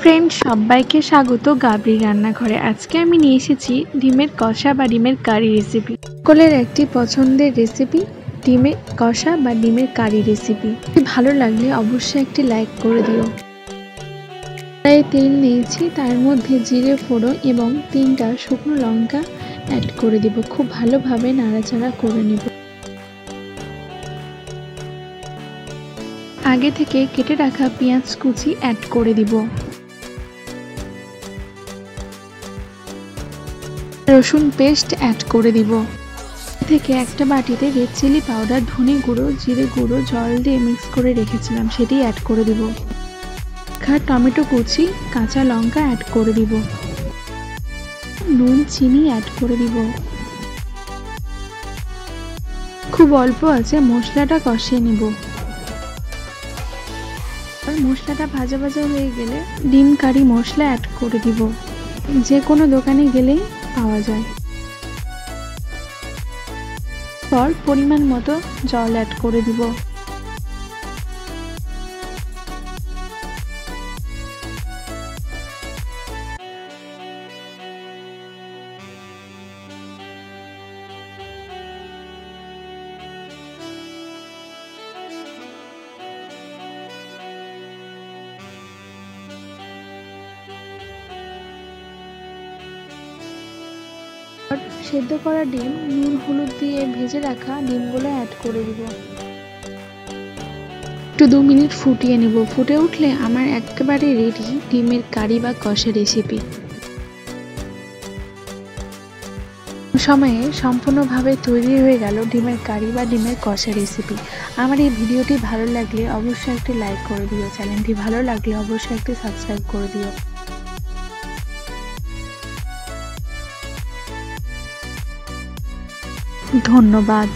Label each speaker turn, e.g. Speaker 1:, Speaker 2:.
Speaker 1: Friend, সবাইকে স্বাগত গাবরি রান্নাঘরে। আজকে আমি নিয়ে এসেছি ডিমের কষা বা ডিমের কারি রেসিপি সকলের একটি পছন্দের রেসিপি ডিমের কষা বা ডিমের কারি রেসিপি ভালো লাগলে অবশ্যই একটি লাইক করে দিও। তাই তেল নিয়েছি, তার মধ্যে জিরে, ফোড়ন এবং তিনটা শুকনো লঙ্কা অ্যাড করে দিব। খুব ভালোভাবে নাড়াচাড়া করে নেব। আগে থেকে কেটে রাখা পেঁয়াজ কুচি অ্যাড করে দিব। রসুন পেস্ট অ্যাড করে দিব। থেকে একটা বাটিতে রেড চিলি পাউডার ধনে গুঁড়ো, জিরে গুঁড়ো, জল দিয়ে মিক্স করে রেখেছিলাম সেটি অ্যাড করে দিব। খা, টমেটো কুচি, কাঁচা লঙ্কা অ্যাড করে দিব। নুন, চিনি অ্যাড করে দিব। খুব অল্প আছে, মশলাটা কষিয়ে নিব। মশলাটা ভাজা ভাজা হয়ে গেলে ডিম কারি মশলা অ্যাড করে দিব। যে কোনো দোকানে গেলেই পাওয়া যায়। পর পরিমাণ মতো জল অ্যাড করে দিব। সেদ্ধ করা ডিম, নুন, হলুদ দিয়ে ভেজে রাখা ডিমগুলো অ্যাড করে দিব। একটু দু মিনিট ফুটিয়ে নেব। ফুটে উঠলে আমার একেবারে রেডি ডিমের কারি বা কষা রেসিপি সময়ে সম্পূর্ণভাবে তৈরি হয়ে গেল ডিমের কারি বা ডিমের কষা রেসিপি আমার এই ভিডিওটি ভালো লাগলে অবশ্যই একটি লাইক করে দিও। চ্যানেলটি ভালো লাগলে অবশ্যই একটি সাবস্ক্রাইব করে দিও। ধন্যবাদ